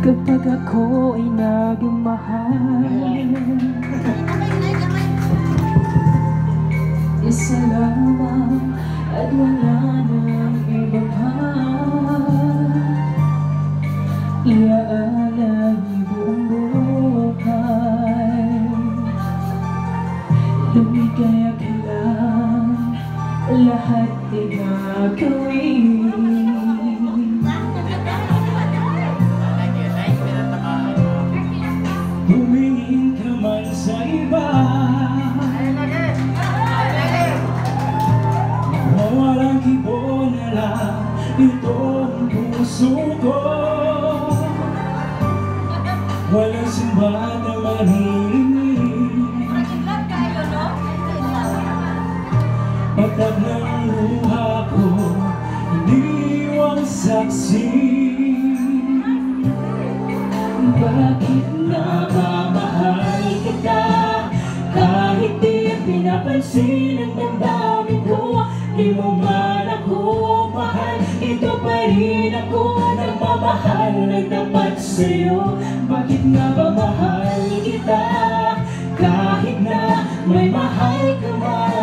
Pag ako ay nagmahal Isa lamang at wala nang iba pa. Iaalay buong buhay. Lumigaya ka lang Lahat ay Walang simba na maririnig. Patak ng luha ko Iniwang saksi. Bakit nga ba mahal kita? Kahit di pinapansin ang damdamin ko Di mo man ako mahal. Ito pa rin ako Nagmamahal ng tapat sa'yo Bakit nga ba mahal kita Kahit na may mahal ka mang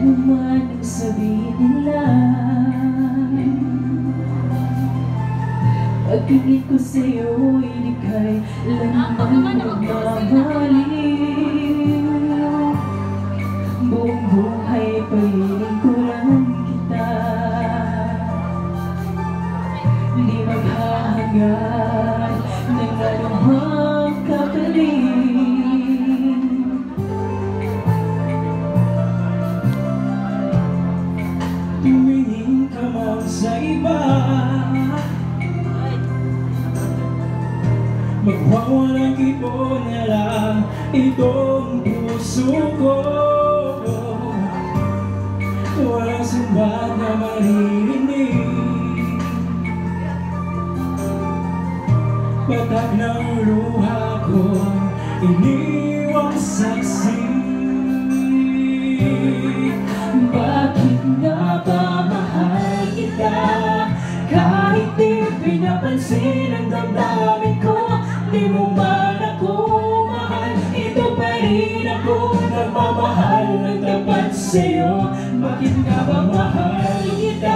Ano man ang sabihin nila. Pagtingin ko sa'yo ay di kailanman magmamaliw Buong buhay palilingkuran kita. Di maghahangad ng anumang Magwawalang kipo na Itong puso ko. Walang sumbat na maririnig. Patak ng luha ko Iniwang saksi Bakit nga ba mahal kita? Kahit di pinapansin sa'yo Bakit nga ba mahal kita?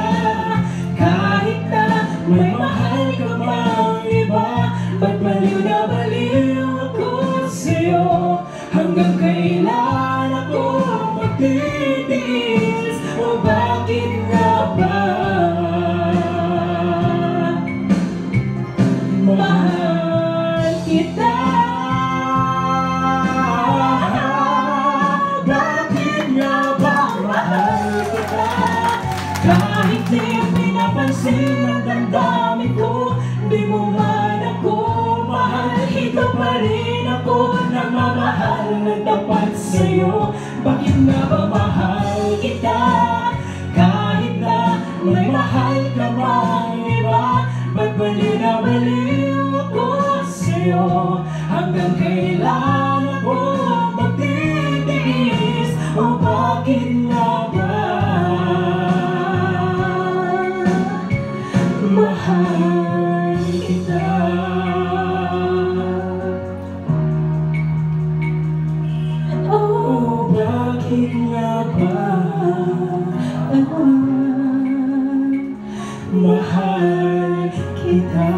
Pinapansin ang damdamin ko Di mo man ako mahal. Ito pa rin ako Nagmamahal ng tapat sa'yo. Bakit nga ba mahal kita? Kahit na may mahal ka mang iba Ba't baliw na baliw ako sa'yo? Hanggang kailan ako bakit nga ba Mahal kita